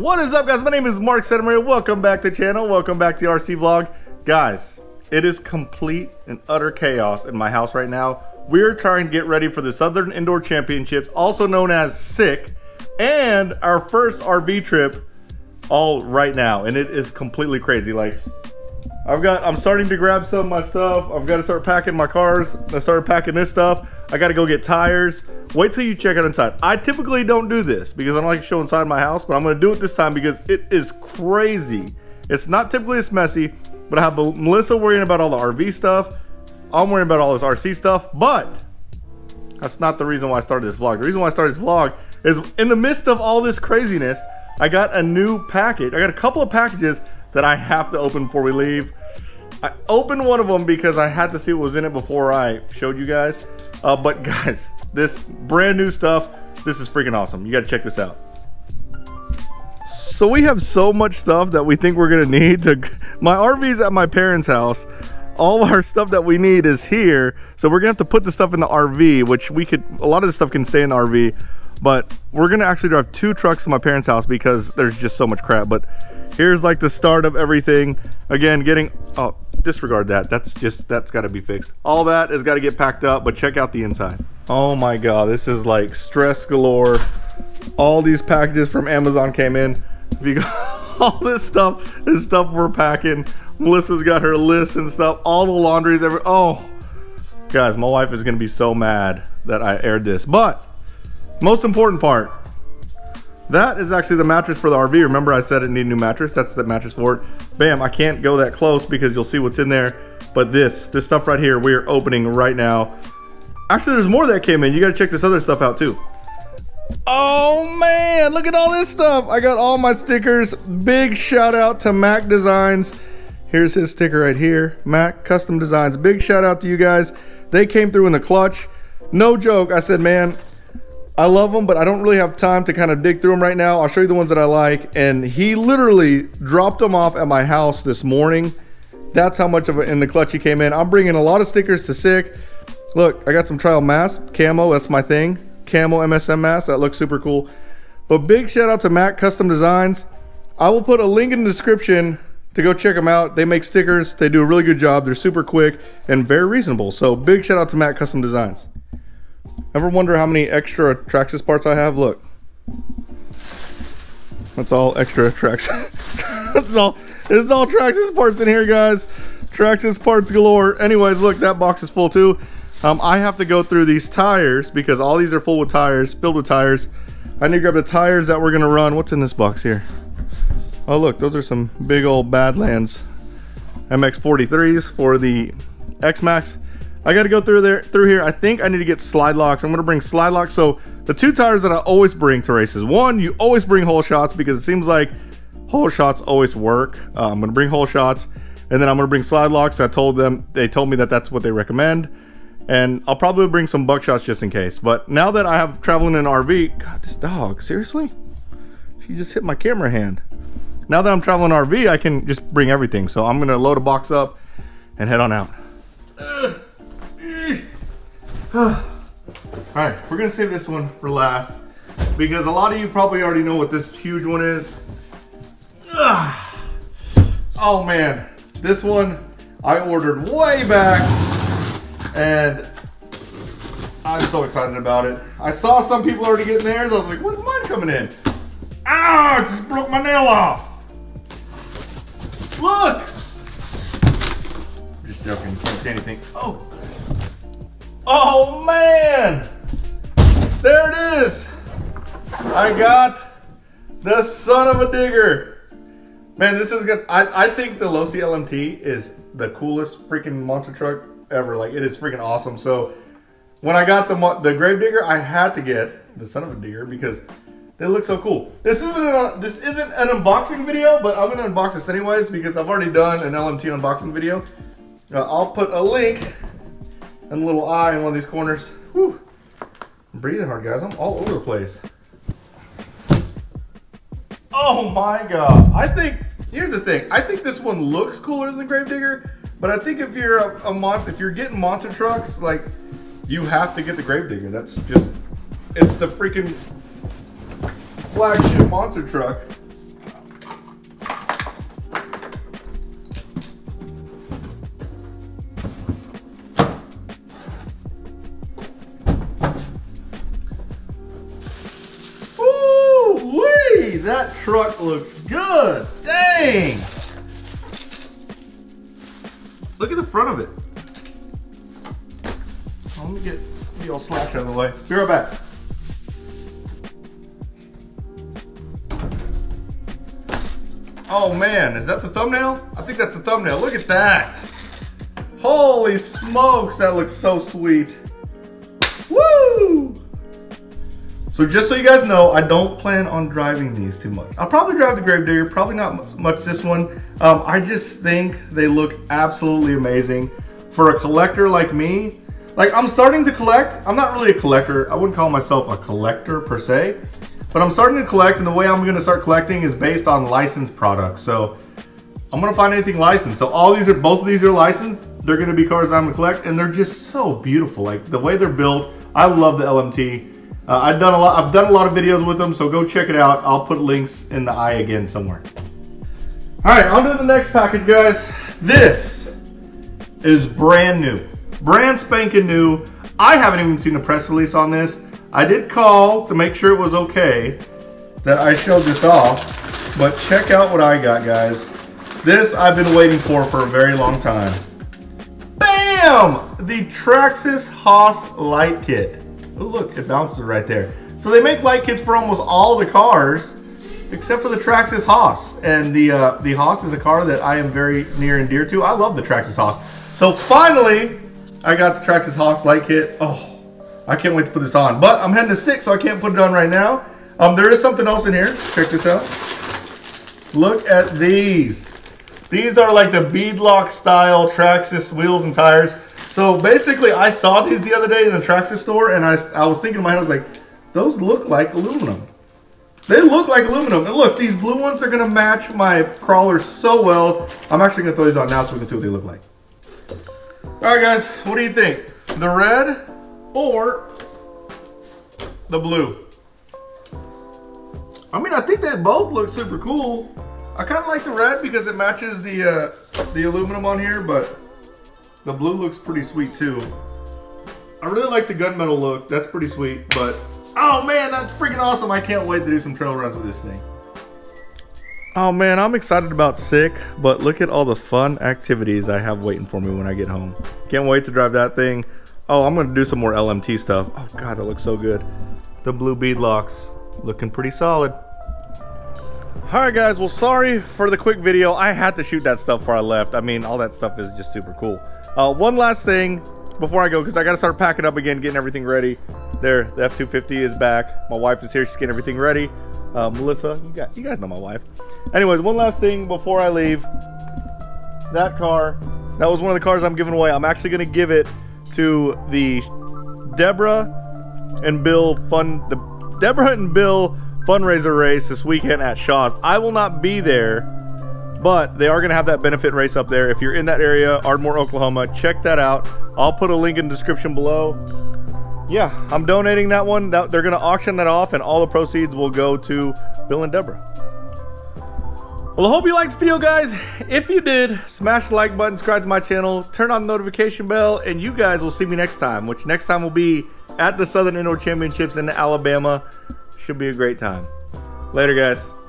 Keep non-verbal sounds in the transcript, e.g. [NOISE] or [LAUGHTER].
What is up guys? My name is Mark Santa Maria. Welcome back to the channel. Welcome back to the RC vlog. Guys, it is complete and utter chaos in my house right now. We're trying to get ready for the Southern Indoor Championships, also known as SICK, and our first RV trip all right now. And it is completely crazy. Like, I've got, I'm starting to grab some of my stuff. I've got to start packing my cars. I started packing this stuff. I got to go get tires. Wait till you check it inside. I typically don't do this because I don't like to show inside my house, but I'm to do it this time because it is crazy. It's not typically this messy, but I have Melissa worrying about all the RV stuff. I'm worrying about all this RC stuff, but that's not the reason why I started this vlog. The reason why I started this vlog is in the midst of all this craziness, I got a new package. I got a couple of packages that I have to open before we leave. I opened one of them because I had to see what was in it before I showed you guys. Uh, but [LAUGHS] guys, this brand new stuff, this is freaking awesome. You gotta check this out. So we have so much stuff that we think we're gonna need to, my RV's at my parents' house. All our stuff that we need is here. So we're gonna have to put the stuff in the RV, which we could, a lot of the stuff can stay in the RV, but we're gonna actually drive two trucks to my parents' house because there's just so much crap. But here's like the start of everything. Again, getting, oh, disregard that. That's just, that's gotta be fixed. All that has gotta get packed up, but check out the inside. Oh my God, this is like stress galore. All these packages from Amazon came in. If you got [LAUGHS] all this stuff, this stuff we're packing. Melissa's got her list and stuff. All the laundries, every, oh. Guys, my wife is gonna be so mad that I aired this. But, most important part, that is actually the mattress for the RV. Remember I said it needed a new mattress? That's the mattress for it. Bam, I can't go that close because you'll see what's in there. But this, this stuff right here, we are opening right now. Actually, there's more that came in. You gotta check this other stuff out too. Oh man, look at all this stuff. I got all my stickers. Big shout out to Mac Designs. Here's his sticker right here. Mac Custom Designs. Big shout out to you guys. They came through in the clutch. No joke. I said, man, I love them, but I don't really have time to kind of dig through them right now. I'll show you the ones that I like. And he literally dropped them off at my house this morning. That's how much of it in the clutch he came in. I'm bringing a lot of stickers to SICK. Look, I got some trial masks, camo, that's my thing. Camo MSM mask, that looks super cool. But big shout out to Mac Custom Designs. I will put a link in the description to go check them out. They make stickers, they do a really good job. They're super quick and very reasonable. So big shout out to Mac Custom Designs. Ever wonder how many extra Traxxas parts I have? Look. That's all extra Traxxas. [LAUGHS] That's all. It's all Traxxas parts in here, guys. Traxxas parts galore. Anyways, look, that box is full too. Um, I have to go through these tires because all these are full with tires, filled with tires. I need to grab the tires that we're gonna run. What's in this box here? Oh look, those are some big old Badlands MX43s for the X-Maxx. I got to go through there through here. I think I need to get slide locks. I'm going to bring slide locks. So the two tires that I always bring to races. One, you always bring hole shots because it seems like hole shots always work. Uh, I'm going to bring hole shots and then I'm going to bring slide locks. I told them, they told me that that's what they recommend. And I'll probably bring some buckshots just in case. But now that I have traveling in an RV, God, this dog, seriously? She just hit my camera hand. Now that I'm traveling RV, I can just bring everything. So I'm going to load a box up and head on out. [SIGHS] All right, we're gonna save this one for last because a lot of you probably already know what this huge one is. [SIGHS] Oh man, this one I ordered way back and I'm so excited about it. I saw some people already getting theirs. I was like, when's mine coming in? Ah, just broke my nail off. Look. Just joking, can't say anything. Oh, Oh man! There it is! I got the Son-uva Digger. Man, this is good. I, I think the Losi LMT is the coolest freaking monster truck ever. Like, it is freaking awesome. So, when I got the the grave digger, I had to get the Son-uva Digger because they look so cool. This isn't a, this isn't an unboxing video, but I'm gonna unbox this anyways because I've already done an LMT unboxing video. Uh, I'll put a link and a little eye in one of these corners. Whew. I'm breathing hard, guys. I'm all over the place. Oh my god. I think, here's the thing. I think this one looks cooler than the Gravedigger, but I think if you're a, a if you're getting monster trucks, like, you have to get the Gravedigger. That's just, it's the freaking flagship monster truck. Truck looks good. Dang. Look at the front of it. Oh, let me get the old slash out of the way. Be right back. Oh man, is that the thumbnail? I think that's the thumbnail. Look at that. Holy smokes, that looks so sweet. Woo! So just so you guys know, I don't plan on driving these too much. I'll probably drive the Gravedigger, probably not much this one. Um, I just think they look absolutely amazing. For a collector like me, like I'm starting to collect. I'm not really a collector. I wouldn't call myself a collector per se, but I'm starting to collect and the way I'm gonna start collecting is based on licensed products. So I'm gonna find anything licensed. So all these are, both of these are licensed. They're gonna be cars I'm gonna collect and they're just so beautiful. Like the way they're built, I love the LMT. Uh, I've done a lot. I've done a lot of videos with them, so go check it out. I'll put links in the eye again somewhere. All right, on to the next package, guys. This is brand new, brand spanking new. I haven't even seen a press release on this. I did call to make sure it was okay that I showed this off, but check out what I got, guys. This I've been waiting for for a very long time. Bam! The Traxxas Hoss light kit. Oh, look, it bounces right there. So they make light kits for almost all the cars, except for the Traxxas Hoss. And the, uh, the Hoss is a car that I am very near and dear to. I love the Traxxas Hoss. So finally, I got the Traxxas Hoss light kit. Oh, I can't wait to put this on. But I'm heading to six, so I can't put it on right now. Um, there is something else in here. Check this out. Look at these. These are like the beadlock style Traxxas wheels and tires. So basically, I saw these the other day in the Traxxas store, and I, I was thinking in my head, I was like, those look like aluminum. They look like aluminum. And look, these blue ones are going to match my crawlers so well. I'm actually going to throw these on now so we can see what they look like. All right, guys, what do you think? The red or the blue? I mean, I think they both look super cool. I kind of like the red because it matches the uh, the aluminum on here, but the blue looks pretty sweet too. I really like the gunmetal look. That's pretty sweet, but oh man, that's freaking awesome. I can't wait to do some trail runs with this thing. Oh man, I'm excited about SICK, but look at all the fun activities I have waiting for me when I get home. Can't wait to drive that thing. Oh, I'm gonna do some more LMT stuff. Oh god, that looks so good. The blue bead locks, looking pretty solid. Alright guys, well sorry for the quick video. I had to shoot that stuff before I left. I mean, all that stuff is just super cool. Uh, one last thing before I go, because I got to start packing up again, getting everything ready. There, the F-250 is back. My wife is here. She's getting everything ready. Uh, Melissa, you, got, you guys know my wife. Anyways, one last thing before I leave. That car, that was one of the cars I'm giving away. I'm actually going to give it to the Deborah and Bill fun, the Deborah and Bill fundraiser race this weekend at Shaw's. I will not be there but they are going to have that benefit race up there. If you're in that area, Ardmore, Oklahoma, check that out. I'll put a link in the description below. Yeah, I'm donating that one. They're going to auction that off, and all the proceeds will go to Bill and Deborah. Well, I hope you liked this video, guys. If you did, smash the like button, subscribe to my channel, turn on the notification bell, and you guys will see me next time, which next time will be at the Southern Indoor Championships in Alabama. Should be a great time. Later, guys.